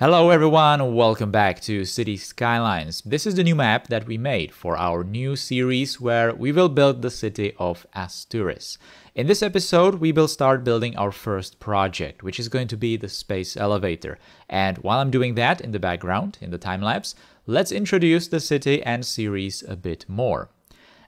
Hello everyone, welcome back to City Skylines. This is the new map that we made for our new series where we will build the city of Asturis. In this episode, we will start building our first project, which is going to be the space elevator. And while I'm doing that in the background, in the time lapse, let's introduce the city and series a bit more.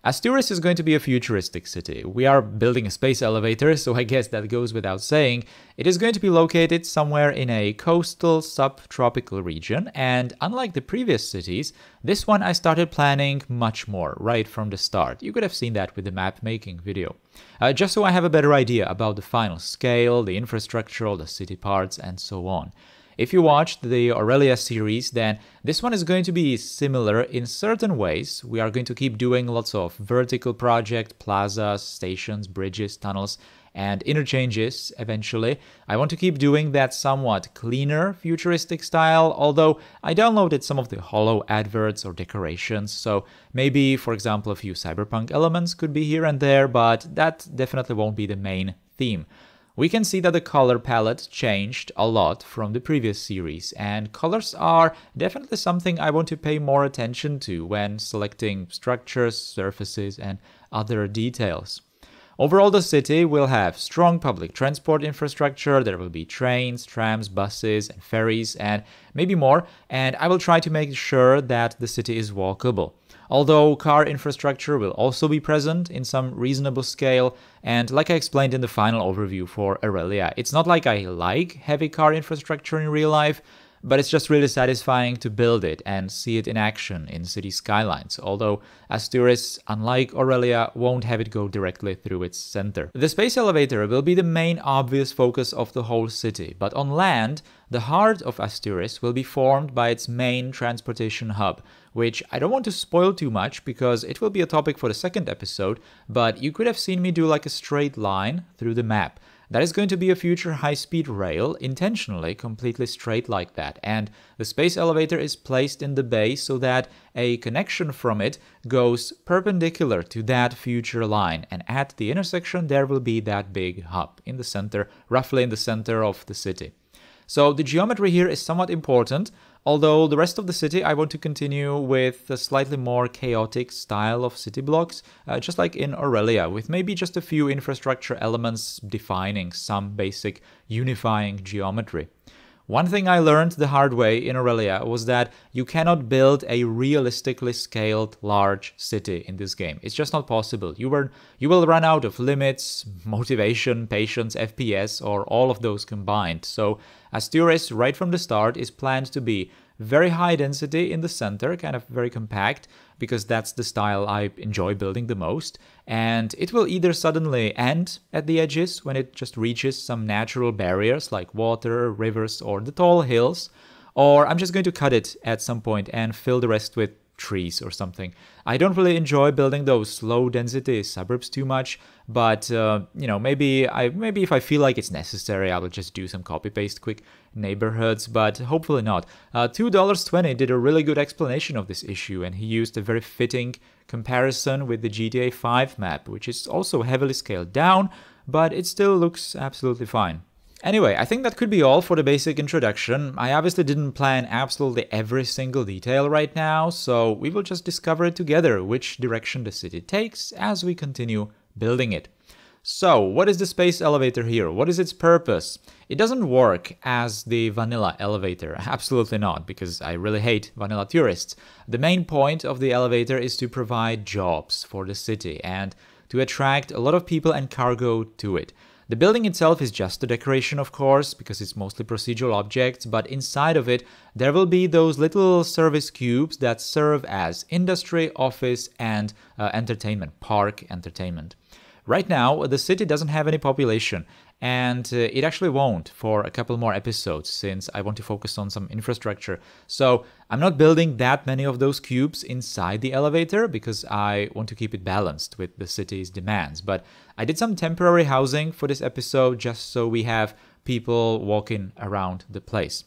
Asturis is going to be a futuristic city. We are building a space elevator, so I guess that goes without saying. It is going to be located somewhere in a coastal subtropical region, and unlike the previous cities, this one I started planning much more right from the start. You could have seen that with the map making video. Uh, just so I have a better idea about the final scale, the infrastructure, all the city parts, and so on. If you watched the Aurelia series, then this one is going to be similar in certain ways. We are going to keep doing lots of vertical project, plazas, stations, bridges, tunnels, and interchanges eventually. I want to keep doing that somewhat cleaner futuristic style, although I downloaded some of the holo adverts or decorations, so maybe, for example, a few cyberpunk elements could be here and there, but that definitely won't be the main theme we can see that the color palette changed a lot from the previous series, and colors are definitely something I want to pay more attention to when selecting structures, surfaces, and other details. Overall, the city will have strong public transport infrastructure. There will be trains, trams, buses, and ferries, and maybe more. And I will try to make sure that the city is walkable although car infrastructure will also be present in some reasonable scale. And like I explained in the final overview for Aurelia, it's not like I like heavy car infrastructure in real life, but it's just really satisfying to build it and see it in action in city skylines, although Asturis, unlike Aurelia, won't have it go directly through its center. The space elevator will be the main obvious focus of the whole city, but on land, the heart of Asturis will be formed by its main transportation hub, which I don't want to spoil too much because it will be a topic for the second episode, but you could have seen me do like a straight line through the map. That is going to be a future high-speed rail, intentionally completely straight like that, and the space elevator is placed in the bay so that a connection from it goes perpendicular to that future line, and at the intersection there will be that big hub in the center, roughly in the center of the city. So the geometry here is somewhat important, Although the rest of the city, I want to continue with a slightly more chaotic style of city blocks, uh, just like in Aurelia, with maybe just a few infrastructure elements defining some basic unifying geometry. One thing I learned the hard way in Aurelia was that you cannot build a realistically scaled large city in this game. It's just not possible. You, were, you will run out of limits, motivation, patience, FPS, or all of those combined. So Asturis, right from the start, is planned to be very high density in the center, kind of very compact, because that's the style I enjoy building the most. And it will either suddenly end at the edges when it just reaches some natural barriers like water, rivers, or the tall hills, or I'm just going to cut it at some point and fill the rest with trees or something. I don't really enjoy building those low density suburbs too much, but uh, you know maybe I maybe if I feel like it's necessary, I will just do some copy paste quick neighborhoods, but hopefully not. Uh, Two dollars twenty did a really good explanation of this issue, and he used a very fitting comparison with the GTA 5 map, which is also heavily scaled down, but it still looks absolutely fine. Anyway, I think that could be all for the basic introduction. I obviously didn't plan absolutely every single detail right now, so we will just discover it together which direction the city takes as we continue building it. So, what is the space elevator here? What is its purpose? It doesn't work as the vanilla elevator, absolutely not, because I really hate vanilla tourists. The main point of the elevator is to provide jobs for the city and to attract a lot of people and cargo to it. The building itself is just a decoration, of course, because it's mostly procedural objects, but inside of it, there will be those little service cubes that serve as industry, office, and uh, entertainment, park entertainment. Right now, the city doesn't have any population, and uh, it actually won't for a couple more episodes since I want to focus on some infrastructure. So I'm not building that many of those cubes inside the elevator because I want to keep it balanced with the city's demands. But I did some temporary housing for this episode just so we have people walking around the place.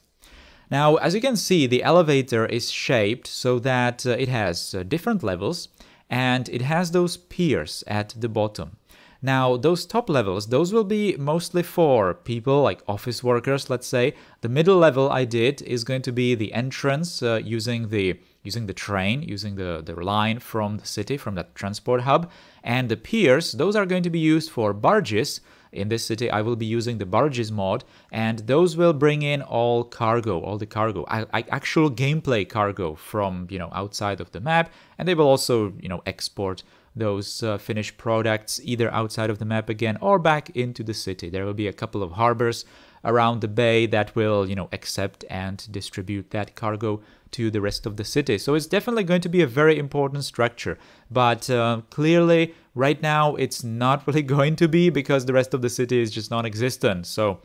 Now, as you can see, the elevator is shaped so that uh, it has uh, different levels and it has those piers at the bottom. Now, those top levels, those will be mostly for people like office workers, let's say. The middle level I did is going to be the entrance uh, using the using the train, using the, the line from the city, from that transport hub. And the piers, those are going to be used for barges. In this city, I will be using the barges mod, and those will bring in all cargo, all the cargo, actual gameplay cargo from you know outside of the map, and they will also you know export those uh, finished products either outside of the map again or back into the city. There will be a couple of harbors around the bay that will, you know, accept and distribute that cargo to the rest of the city. So it's definitely going to be a very important structure. But uh, clearly, right now, it's not really going to be because the rest of the city is just non existent. So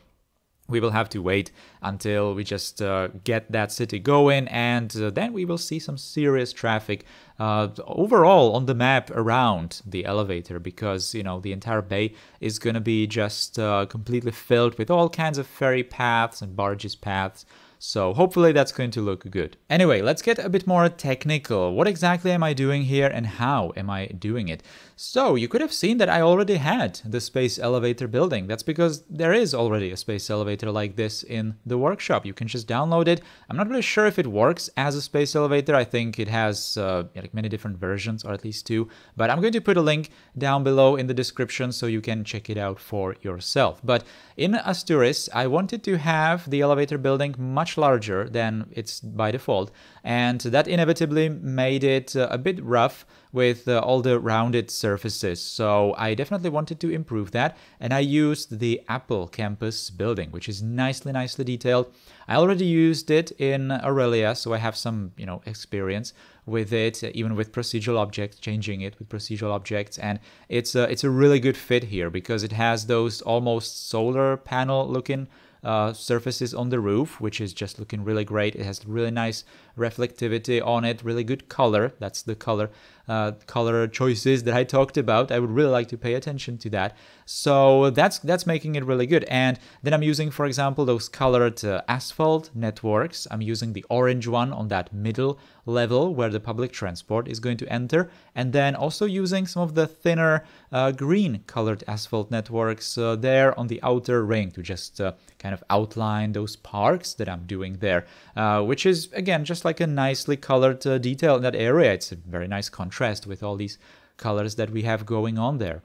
we will have to wait until we just uh, get that city going and uh, then we will see some serious traffic uh, overall on the map around the elevator because you know the entire bay is going to be just uh, completely filled with all kinds of ferry paths and barges paths so hopefully that's going to look good. Anyway, let's get a bit more technical. What exactly am I doing here and how am I doing it? So you could have seen that I already had the space elevator building. That's because there is already a space elevator like this in the workshop. You can just download it. I'm not really sure if it works as a space elevator. I think it has uh, like many different versions or at least two, but I'm going to put a link down below in the description so you can check it out for yourself. But in Asturis, I wanted to have the elevator building much larger than it's by default, and that inevitably made it uh, a bit rough with uh, all the rounded surfaces. So I definitely wanted to improve that, and I used the Apple campus building, which is nicely, nicely detailed. I already used it in Aurelia, so I have some, you know, experience with it, even with procedural objects, changing it with procedural objects, and it's a, it's a really good fit here because it has those almost solar panel looking uh, surfaces on the roof, which is just looking really great. It has really nice reflectivity on it, really good color. That's the color uh, color choices that I talked about. I would really like to pay attention to that. So that's that's making it really good. And then I'm using, for example, those colored uh, asphalt networks. I'm using the orange one on that middle level where the public transport is going to enter, and then also using some of the thinner uh, green colored asphalt networks uh, there on the outer ring to just uh, kind of outline those parks that I'm doing there, uh, which is again just like a nicely colored detail in that area. It's a very nice contrast contrast with all these colors that we have going on there.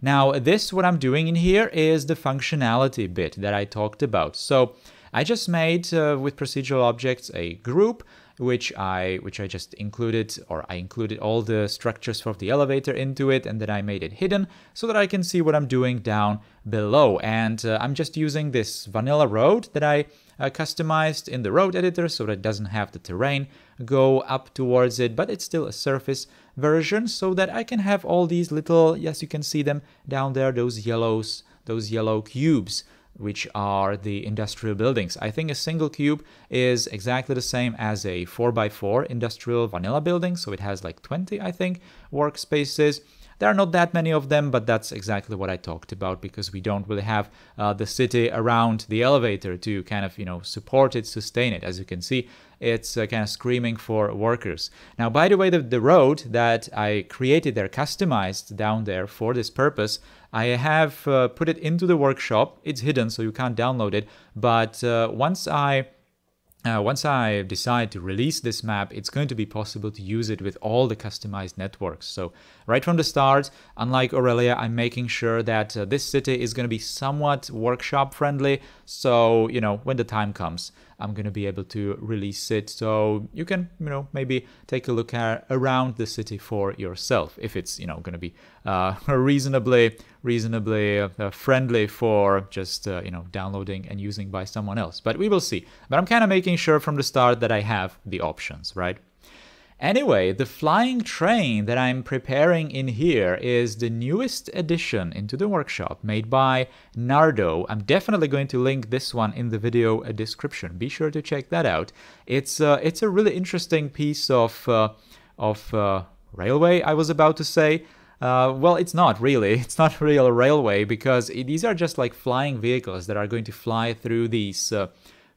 Now this, what I'm doing in here is the functionality bit that I talked about. So I just made uh, with procedural objects a group which I which I just included or I included all the structures for the elevator into it and then I made it hidden so that I can see what I'm doing down below and uh, I'm just using this vanilla road that I uh, customized in the road editor so that it doesn't have the terrain go up towards it but it's still a surface version so that I can have all these little yes you can see them down there those yellows those yellow cubes which are the industrial buildings. I think a single cube is exactly the same as a 4x4 industrial vanilla building, so it has like 20, I think, workspaces. There are not that many of them, but that's exactly what I talked about because we don't really have uh, the city around the elevator to kind of, you know, support it, sustain it. As you can see, it's uh, kind of screaming for workers. Now, by the way, the, the road that I created there, customized down there for this purpose, I have uh, put it into the workshop. It's hidden, so you can't download it. But uh, once I uh, once I decide to release this map, it's going to be possible to use it with all the customized networks. So right from the start, unlike Aurelia, I'm making sure that uh, this city is going to be somewhat workshop friendly. So, you know, when the time comes, I'm going to be able to release it. So you can, you know, maybe take a look at around the city for yourself if it's, you know, going to be uh, reasonably, reasonably uh, friendly for just, uh, you know, downloading and using by someone else. But we will see. But I'm kind of making sure from the start that I have the options, right? Anyway, the flying train that I'm preparing in here is the newest addition into the workshop made by Nardo. I'm definitely going to link this one in the video description. Be sure to check that out. It's uh, it's a really interesting piece of uh, of uh, railway. I was about to say. Uh, well, it's not really. It's not real railway because these are just like flying vehicles that are going to fly through these uh,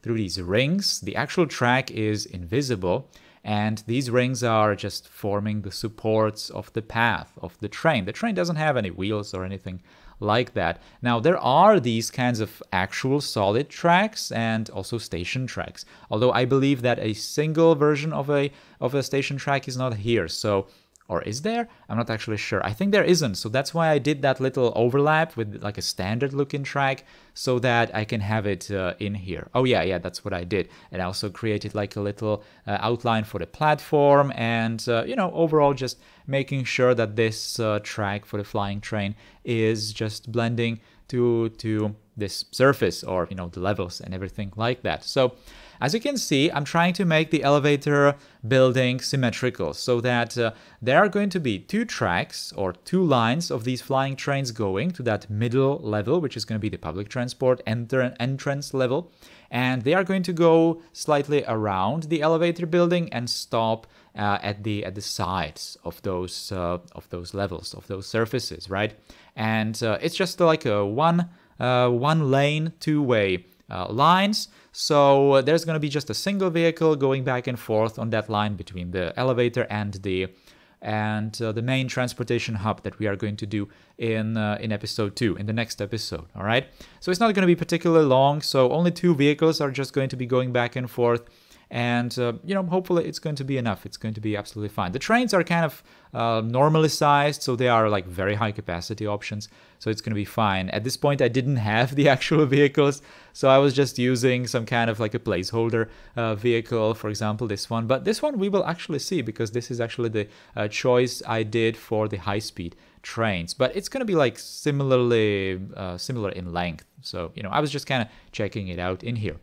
through these rings. The actual track is invisible and these rings are just forming the supports of the path of the train. The train doesn't have any wheels or anything like that. Now there are these kinds of actual solid tracks and also station tracks. Although I believe that a single version of a of a station track is not here. So or is there? I'm not actually sure. I think there isn't. So that's why I did that little overlap with like a standard looking track so that I can have it uh, in here. Oh yeah, yeah, that's what I did. And I also created like a little uh, outline for the platform and, uh, you know, overall just making sure that this uh, track for the flying train is just blending to, to this surface or, you know, the levels and everything like that. So as you can see, I'm trying to make the elevator building symmetrical so that uh, there are going to be two tracks or two lines of these flying trains going to that middle level, which is going to be the public transport enter entrance level. And they are going to go slightly around the elevator building and stop uh, at the at the sides of those uh, of those levels of those surfaces, right? And uh, it's just like a one uh, one lane two way uh, lines. So uh, there's going to be just a single vehicle going back and forth on that line between the elevator and the and uh, the main transportation hub that we are going to do in uh, in episode 2 in the next episode all right so it's not going to be particularly long so only two vehicles are just going to be going back and forth and uh, you know hopefully it's going to be enough. It's going to be absolutely fine. The trains are kind of uh, normally sized so they are like very high capacity options. So it's going to be fine. At this point i didn't have the actual vehicles so i was just using some kind of like a placeholder uh, vehicle for example this one. But this one we will actually see because this is actually the uh, choice i did for the high speed trains. But it's going to be like similarly uh, similar in length. So you know i was just kind of checking it out in here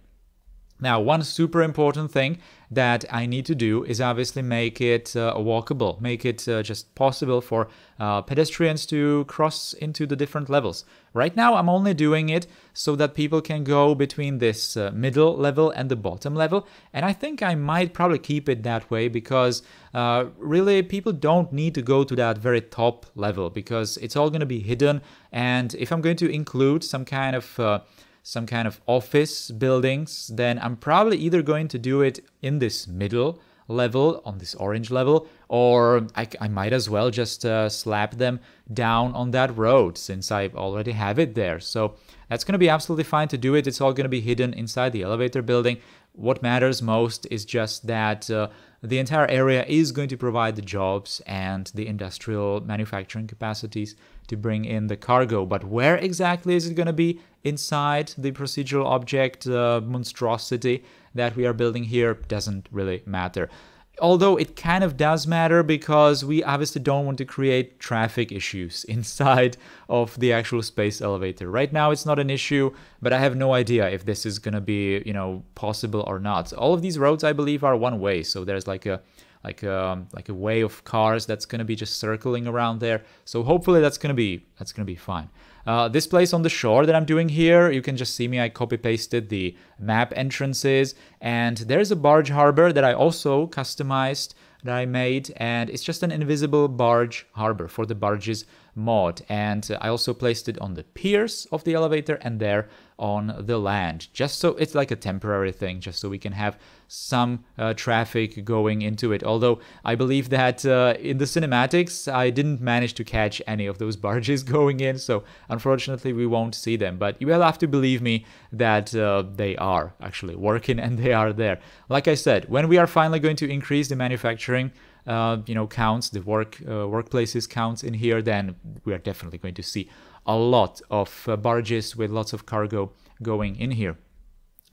now, one super important thing that I need to do is obviously make it uh, walkable, make it uh, just possible for uh, pedestrians to cross into the different levels. Right now, I'm only doing it so that people can go between this uh, middle level and the bottom level. And I think I might probably keep it that way because uh, really people don't need to go to that very top level because it's all going to be hidden. And if I'm going to include some kind of uh, some kind of office buildings, then I'm probably either going to do it in this middle level, on this orange level, or I, I might as well just uh, slap them down on that road since I already have it there. So that's going to be absolutely fine to do it. It's all going to be hidden inside the elevator building. What matters most is just that uh, the entire area is going to provide the jobs and the industrial manufacturing capacities to bring in the cargo. But where exactly is it going to be inside the procedural object uh, monstrosity that we are building here doesn't really matter. Although it kind of does matter because we obviously don't want to create traffic issues inside of the actual space elevator. Right now it's not an issue, but I have no idea if this is going to be, you know, possible or not. All of these roads I believe are one way, so there's like a like a um, like a way of cars that's going to be just circling around there. So hopefully that's going to be that's going to be fine. Uh, this place on the shore that I'm doing here, you can just see me, I copy pasted the map entrances. And there's a barge harbor that I also customized that I made. And it's just an invisible barge harbor for the barges mod. And I also placed it on the piers of the elevator and there on the land just so it's like a temporary thing just so we can have some uh, traffic going into it. Although I believe that uh, in the cinematics I didn't manage to catch any of those barges going in so unfortunately we won't see them. But you will have to believe me that uh, they are actually working and they are there. Like I said when we are finally going to increase the manufacturing uh, you know counts the work uh, workplaces counts in here then we are definitely going to see a lot of uh, barges with lots of cargo going in here.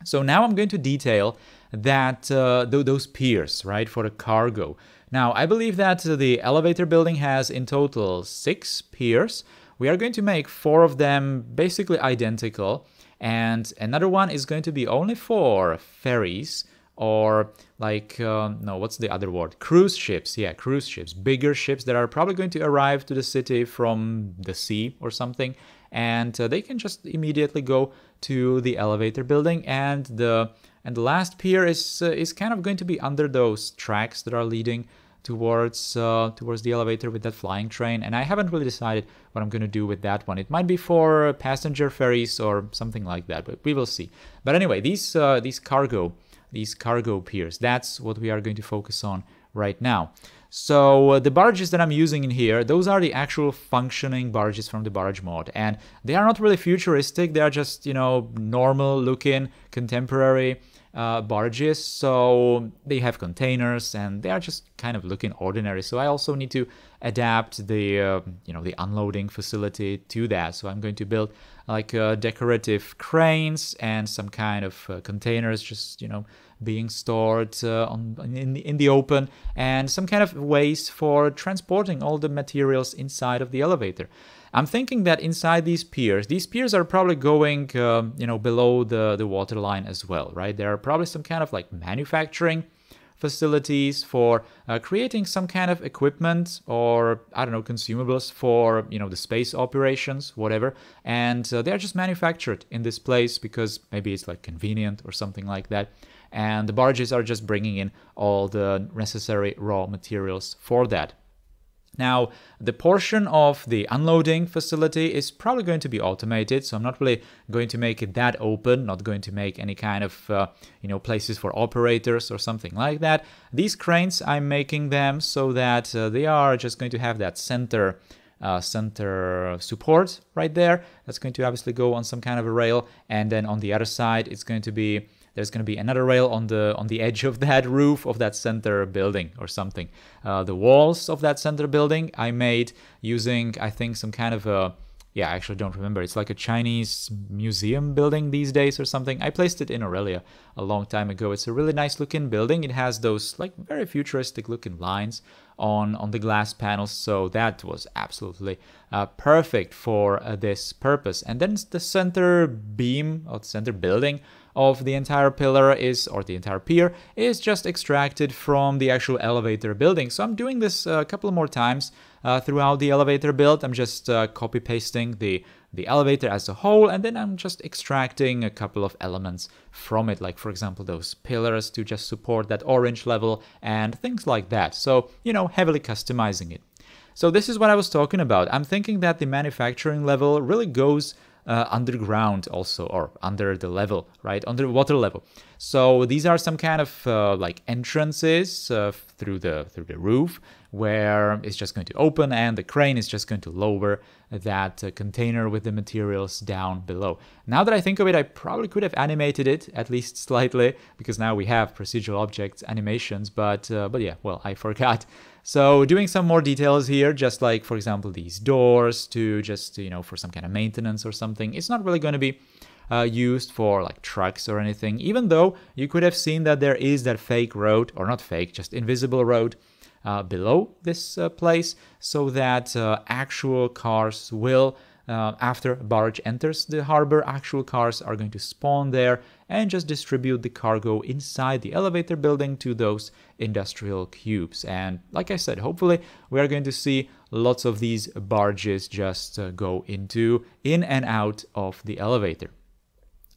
So now i'm going to detail that uh, th- those piers right for the cargo. Now i believe that the elevator building has in total six piers. We are going to make four of them basically identical and another one is going to be only for ferries or like uh, no what's the other word? Cruise ships. Yeah cruise ships. Bigger ships that are probably going to arrive to the city from the sea or something. And uh, they can just immediately go to the elevator building. And the and the last pier is uh, is kind of going to be under those tracks that are leading towards uh, towards the elevator with that flying train. And I haven't really decided what I'm going to do with that one. It might be for passenger ferries or something like that but we will see. But anyway these uh, these cargo these cargo piers. That's what we are going to focus on right now. So uh, the barges that I'm using in here, those are the actual functioning barges from the barge mod. And they are not really futuristic. They are just, you know, normal looking, contemporary uh, barges. So they have containers and they are just kind of looking ordinary. So I also need to adapt the, uh, you know, the unloading facility to that. So I'm going to build like uh, decorative cranes and some kind of uh, containers just, you know, being stored uh, on, in, in the open and some kind of ways for transporting all the materials inside of the elevator. I'm thinking that inside these piers, these piers are probably going, uh, you know, below the, the water line as well, right? There are probably some kind of like manufacturing facilities for uh, creating some kind of equipment or I don't know consumables for you know the space operations whatever and uh, they're just manufactured in this place because maybe it's like convenient or something like that and the barges are just bringing in all the necessary raw materials for that. Now, the portion of the unloading facility is probably going to be automated, so I'm not really going to make it that open, not going to make any kind of, uh, you know, places for operators or something like that. These cranes, I'm making them so that uh, they are just going to have that center uh, center support right there. That's going to obviously go on some kind of a rail, and then on the other side, it's going to be there's going to be another rail on the on the edge of that roof of that center building or something. Uh, the walls of that center building I made using I think some kind of a yeah, I actually don't remember. It's like a Chinese museum building these days or something. I placed it in Aurelia a long time ago. It's a really nice looking building. It has those like very futuristic looking lines on on the glass panels, so that was absolutely uh, perfect for uh, this purpose. And then the center beam or the center building of the entire pillar is, or the entire pier, is just extracted from the actual elevator building. So I'm doing this a couple more times uh, throughout the elevator build. I'm just uh, copy pasting the the elevator as a whole and then I'm just extracting a couple of elements from it like for example those pillars to just support that orange level and things like that so you know heavily customizing it so this is what I was talking about I'm thinking that the manufacturing level really goes uh, underground also or under the level right? Under water level. So these are some kind of uh, like entrances uh, through the through the roof where it's just going to open and the crane is just going to lower that uh, container with the materials down below. Now that I think of it, I probably could have animated it at least slightly because now we have procedural objects animations, but uh, but yeah, well, I forgot. So doing some more details here, just like for example these doors to just you know for some kind of maintenance or something. It's not really going to be uh, used for like trucks or anything, even though you could have seen that there is that fake road, or not fake, just invisible road uh, below this uh, place so that uh, actual cars will uh, after barge enters the harbor, actual cars are going to spawn there and just distribute the cargo inside the elevator building to those industrial cubes. And like I said, hopefully we are going to see lots of these barges just uh, go into in and out of the elevator.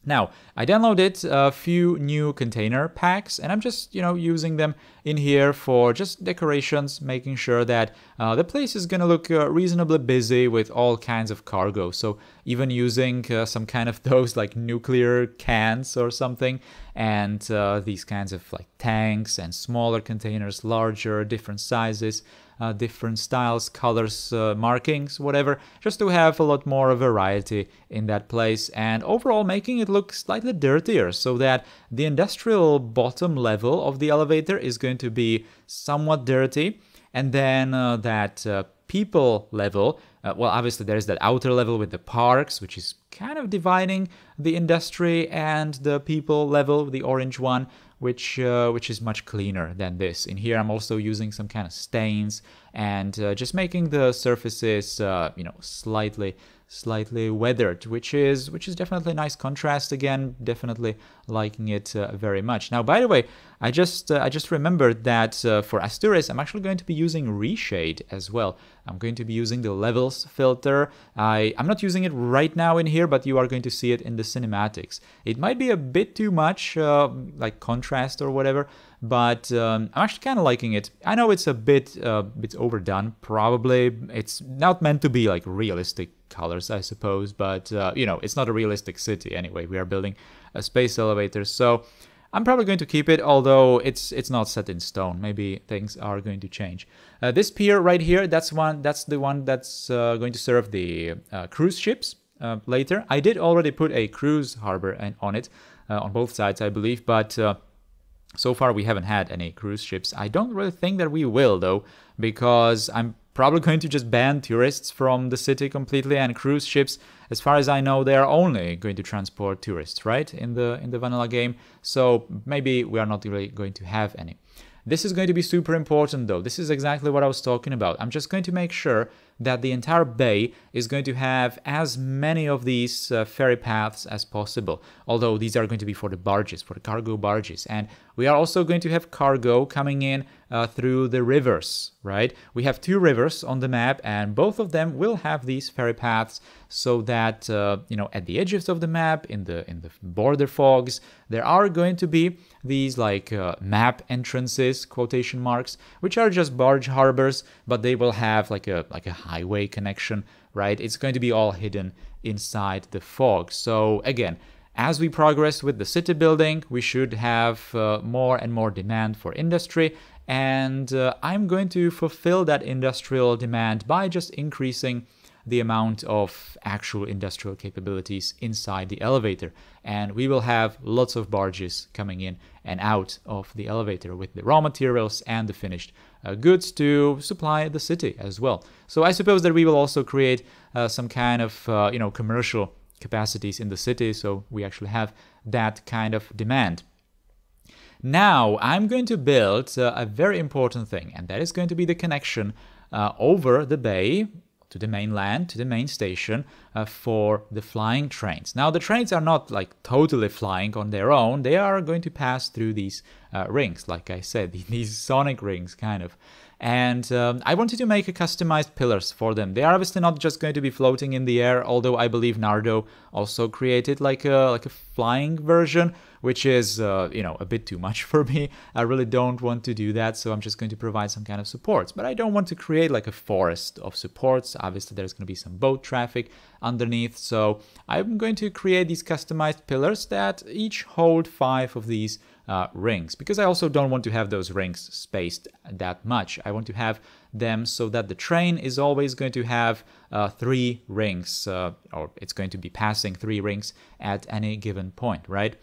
Now, I downloaded a few new container packs and I'm just, you know, using them in here for just decorations, making sure that uh, the place is gonna look uh, reasonably busy with all kinds of cargo. So even using uh, some kind of those like nuclear cans or something. And uh, these kinds of like tanks and smaller containers, larger, different sizes uh, different styles, colors, uh, markings, whatever, just to have a lot more variety in that place. And overall making it look slightly dirtier so that the industrial bottom level of the elevator is going to be somewhat dirty. And then uh, that uh, people level uh, well obviously there's that outer level with the parks which is kind of dividing the industry and the people level the orange one which uh, which is much cleaner than this. In here, I'm also using some kind of stains and uh, just making the surfaces, uh, you know, slightly slightly weathered, which is which is definitely a nice contrast. Again, definitely liking it uh, very much. Now, by the way, I just uh, I just remembered that uh, for Asturis, I'm actually going to be using reshade as well. I'm going to be using the levels filter. I I'm not using it right now in here, but you are going to see it in the cinematics. It might be a bit too much, uh, like contrast or whatever, but um, I'm actually kind of liking it. I know it's a bit uh, bit overdone. Probably it's not meant to be like realistic colors, I suppose, but uh, you know it's not a realistic city anyway. We are building a space elevator, so I'm probably going to keep it, although it's it's not set in stone. Maybe things are going to change. Uh, this pier right here, that's one. That's the one that's uh, going to serve the uh, cruise ships uh, later. I did already put a cruise harbor on it uh, on both sides, I believe, but so far we haven't had any cruise ships. I don't really think that we will though, because I'm probably going to just ban tourists from the city completely and cruise ships as far as i know they are only going to transport tourists right in the in the vanilla game. So maybe we are not really going to have any. This is going to be super important though. This is exactly what i was talking about. I'm just going to make sure that the entire bay is going to have as many of these uh, ferry paths as possible, although these are going to be for the barges, for the cargo barges. And we are also going to have cargo coming in uh, through the rivers, right? We have two rivers on the map, and both of them will have these ferry paths so that, uh, you know, at the edges of the map, in the, in the border fogs, there are going to be these like uh, map entrances, quotation marks, which are just barge harbors, but they will have like a, like a highway connection, right? It's going to be all hidden inside the fog. So again, as we progress with the city building, we should have uh, more and more demand for industry. And uh, I'm going to fulfill that industrial demand by just increasing the amount of actual industrial capabilities inside the elevator. And we will have lots of barges coming in and out of the elevator with the raw materials and the finished goods to supply the city as well. So I suppose that we will also create uh, some kind of uh, you know commercial capacities in the city, so we actually have that kind of demand. Now I'm going to build uh, a very important thing, and that is going to be the connection uh, over the bay to the mainland, to the main station uh, for the flying trains. Now, the trains are not like totally flying on their own, they are going to pass through these uh, rings, like I said, these sonic rings, kind of. And um, I wanted to make a customized pillars for them. They are obviously not just going to be floating in the air, although I believe Nardo also created like a like a flying version, which is uh, you know a bit too much for me. I really don't want to do that, so I'm just going to provide some kind of supports. But I don't want to create like a forest of supports. Obviously, there's going to be some boat traffic underneath, so I'm going to create these customized pillars that each hold five of these uh, rings because I also don't want to have those rings spaced that much. I want to have them so that the train is always going to have uh, three rings uh, or it's going to be passing three rings at any given point, right?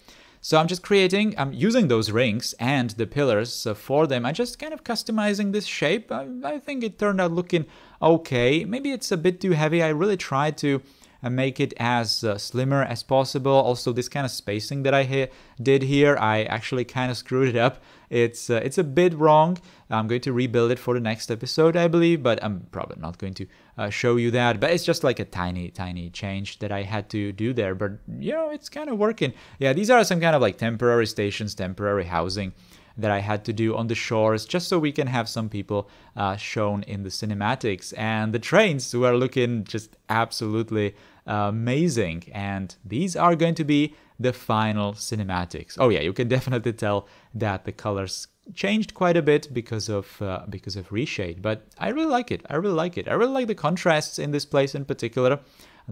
So I'm just creating, I'm using those rings and the pillars uh, for them. I'm just kind of customizing this shape. I, I think it turned out looking okay. Maybe it's a bit too heavy. I really tried to and make it as uh, slimmer as possible. Also, this kind of spacing that I did here, I actually kind of screwed it up. It's uh, it's a bit wrong. I'm going to rebuild it for the next episode, I believe, but I'm probably not going to uh, show you that. But it's just like a tiny, tiny change that I had to do there. But you know, it's kind of working. Yeah, these are some kind of like temporary stations, temporary housing that I had to do on the shores just so we can have some people uh, shown in the cinematics. And the trains were looking just absolutely amazing. And these are going to be the final cinematics. Oh yeah, you can definitely tell that the colors changed quite a bit because of uh, because of reshade, but I really like it. I really like it. I really like the contrasts in this place in particular,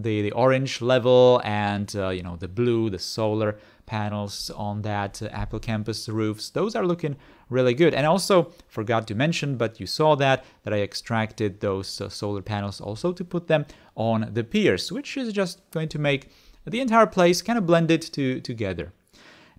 the the orange level and uh, you know the blue, the solar panels on that uh, Apple campus roofs. Those are looking really good. And also forgot to mention, but you saw that, that I extracted those uh, solar panels also to put them on the piers, which is just going to make the entire place kind of blended to, together.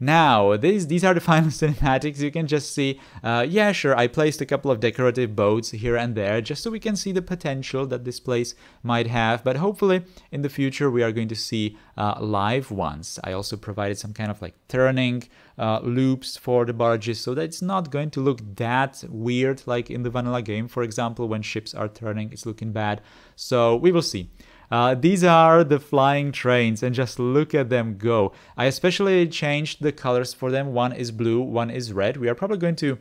Now, these, these are the final cinematics. You can just see, uh, yeah, sure, I placed a couple of decorative boats here and there just so we can see the potential that this place might have. But hopefully, in the future, we are going to see uh, live ones. I also provided some kind of like turning uh, loops for the barges so that it's not going to look that weird like in the vanilla game, for example, when ships are turning, it's looking bad. So we will see. Uh, these are the flying trains and just look at them go. I especially changed the colors for them. One is blue, one is red. We are probably going to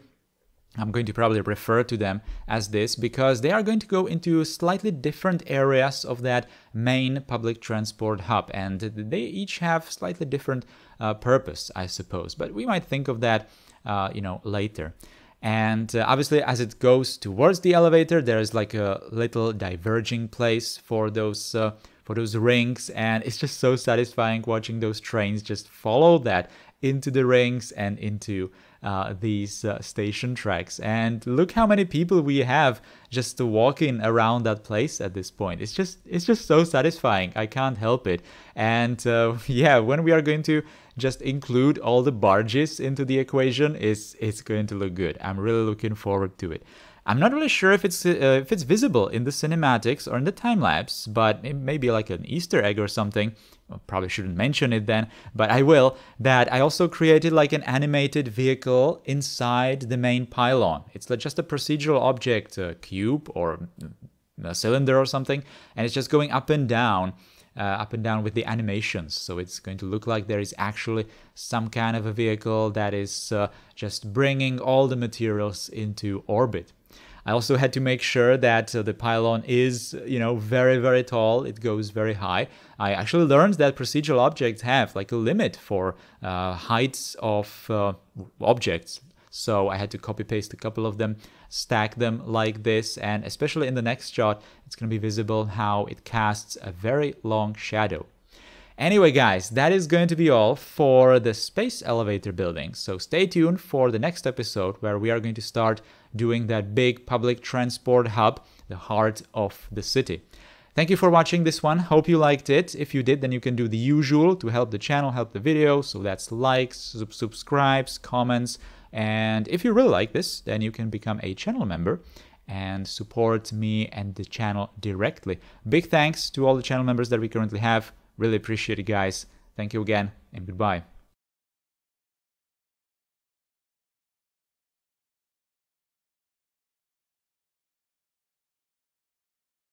I'm going to probably refer to them as this because they are going to go into slightly different areas of that main public transport hub and they each have slightly different uh, purpose, I suppose. But we might think of that, uh, you know, later. And uh, obviously, as it goes towards the elevator, there is like a little diverging place for those uh, for those rings, and it's just so satisfying watching those trains just follow that into the rings and into uh, these uh, station tracks. And look how many people we have just walking around that place at this point. It's just it's just so satisfying. I can't help it. And uh, yeah, when we are going to just include all the barges into the equation, it's it's going to look good. I'm really looking forward to it. I'm not really sure if it's uh, if it's visible in the cinematics or in the time lapse, but it may be like an Easter egg or something. Well, probably shouldn't mention it then, but I will. That I also created like an animated vehicle inside the main pylon. It's just a procedural object, a cube or a cylinder or something, and it's just going up and down. Uh, up and down with the animations. So it's going to look like there is actually some kind of a vehicle that is uh, just bringing all the materials into orbit. I also had to make sure that uh, the pylon is, you know, very, very tall. It goes very high. I actually learned that procedural objects have like a limit for uh, heights of uh, objects. So I had to copy paste a couple of them, stack them like this, and especially in the next shot, it's going to be visible how it casts a very long shadow. Anyway, guys, that is going to be all for the space elevator building. So stay tuned for the next episode where we are going to start doing that big public transport hub, the heart of the city. Thank you for watching this one. Hope you liked it. If you did, then you can do the usual to help the channel, help the video. So that's likes, sub subscribes, comments. And if you really like this, then you can become a channel member and support me and the channel directly. Big thanks to all the channel members that we currently have. Really appreciate it, guys. Thank you again, and goodbye.